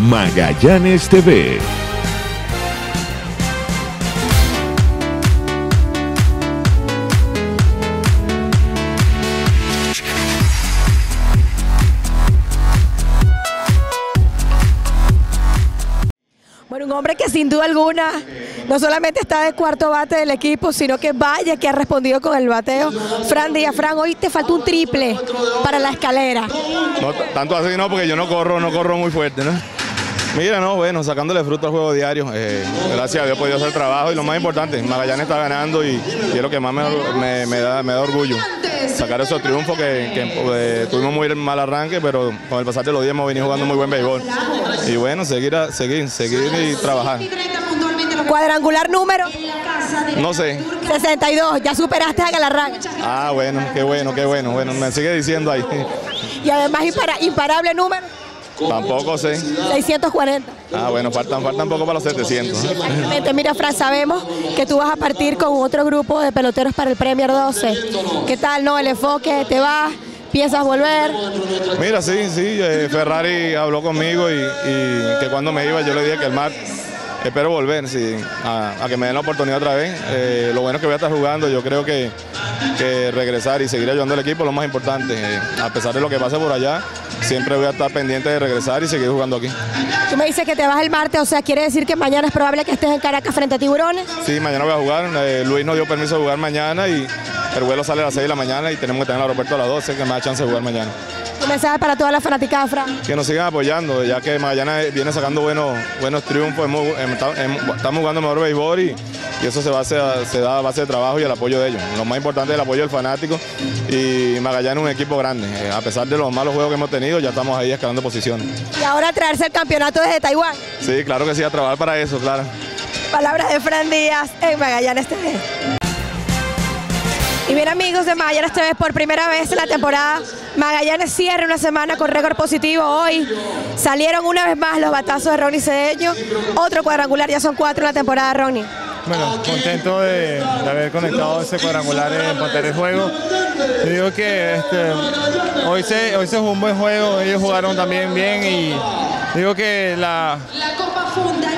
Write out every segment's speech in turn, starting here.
Magallanes TV. Bueno, un hombre que sin duda alguna no solamente está de cuarto bate del equipo, sino que vaya que ha respondido con el bateo. Fran Díaz, Fran, hoy te faltó un triple para la escalera. No, tanto así no, porque yo no corro, no corro muy fuerte, ¿no? Mira, no, bueno, sacándole fruto al juego diario. eh, gracias a Dios he podido hacer trabajo y lo más importante, Magallanes está ganando y, y es lo que más me, me- me da, me da orgullo. Sacar esos triunfos que, que, eh, tuvimos muy mal arranque, pero con el pasar de los días hemos venido jugando muy buen béisbol. Y bueno, seguir, a- seguir, seguir y trabajar. Cuadrangular número No sé. 62, ya superaste a Galarraga. Ah, bueno, qué bueno, qué bueno. Bueno, me sigue diciendo ahí. Y además impara- imparable número Tampoco sé. 640. Ah, bueno, faltan, faltan poco para los 700. ¿no? Exactamente. Mira, Fran, sabemos que tú vas a partir con otro grupo de peloteros para el Premier 12. ¿Qué tal, no? El enfoque, te vas, piensas volver. Mira, sí, sí, eh, Ferrari habló conmigo y, y que cuando me iba yo le dije que el mar espero volver, sí, a, a que me den la oportunidad otra vez. Eh, lo bueno es que voy a estar jugando, yo creo que, que regresar y seguir ayudando al equipo es lo más importante. Eh, a pesar de lo que pase por allá, siempre voy a estar pendiente de regresar y seguir jugando aquí. Tú me dices que te vas el martes, o sea, quiere decir que mañana es probable que estés en Caracas frente a Tiburones. Sí, mañana voy a jugar, eh, Luis nos dio permiso de jugar mañana y el vuelo sale a las 6 de la mañana y tenemos que estar en el aeropuerto a las 12, que me da chance de jugar mañana. Un mensaje para todas las fanáticas, Fran. que nos sigan apoyando, ya que Magallanes viene sacando buenos, buenos triunfos, hemos- estamos jugando mejor béisbol y, y eso se, base a- se da a base de trabajo y el apoyo de ellos. Lo más importante es el apoyo del fanático y Magallanes es un equipo grande. Eh, A pesar de los malos juegos que hemos tenido, ya estamos ahí escalando posiciones. Y ahora traerse el campeonato desde Taiwán. Sí, claro que sí, a trabajar para eso, claro. Palabras de Fran Díaz en Magallanes TV. Bien amigos de Magallanes TV, por primera vez en la temporada, Magallanes cierra una semana con récord positivo. Hoy salieron una vez más los batazos de Ronnie Cedeño. Otro cuadrangular, ya son cuatro en la temporada, Ronnie. Bueno, contento de, de haber conectado ese cuadrangular en Pantera de Juego. Digo que este, hoy, se, hoy se jugó un buen juego, ellos jugaron también bien y digo que la,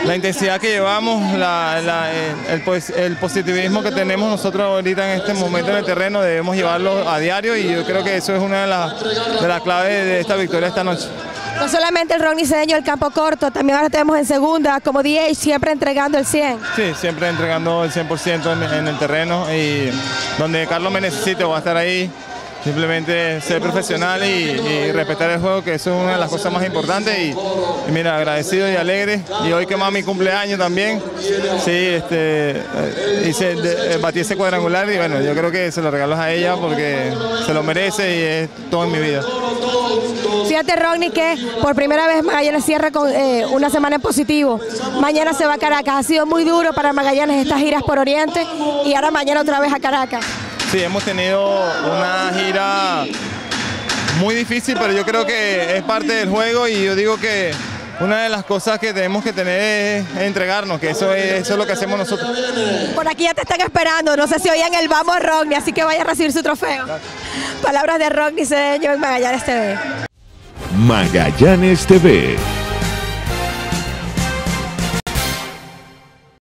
la intensidad que llevamos, la- la- eh, el, pos- el positivismo que tenemos nosotros ahorita en este momento en el terreno, debemos llevarlo a diario y yo creo que eso es una de las, de las claves de esta victoria esta noche. No solamente el Ronnie Cedeño, el campo corto, también ahora tenemos en segunda, como DH, siempre entregando el 100. Sí, siempre entregando el 100% en, en el terreno y donde Carlos me necesite voy a estar ahí. Simplemente ser profesional y, respetar el juego, que eso es una de las cosas más importantes. Y, mira, agradecido y alegre. Y hoy que más mi cumpleaños también, sí, este, eh, hice, de- eh, batí ese cuadrangular y bueno, yo creo que se lo regalo a ella porque se lo merece y es todo en mi vida. Fíjate, Ronnie, que por primera vez Magallanes cierra con eh, una semana en positivo. Mañana se va a Caracas. Ha sido muy duro para Magallanes estas giras por Oriente y ahora mañana otra vez a Caracas. Sí, hemos tenido una gira muy difícil, pero yo creo que es parte del juego y yo digo que una de las cosas que tenemos que tener es entregarnos, que eso es, eso es lo que hacemos nosotros. Por aquí ya te están esperando. No sé si oían el vamos Ronnie, así que vaya a recibir su trofeo. Palabras de Ronnie Cedeño en Magallanes TV. Magallanes TV.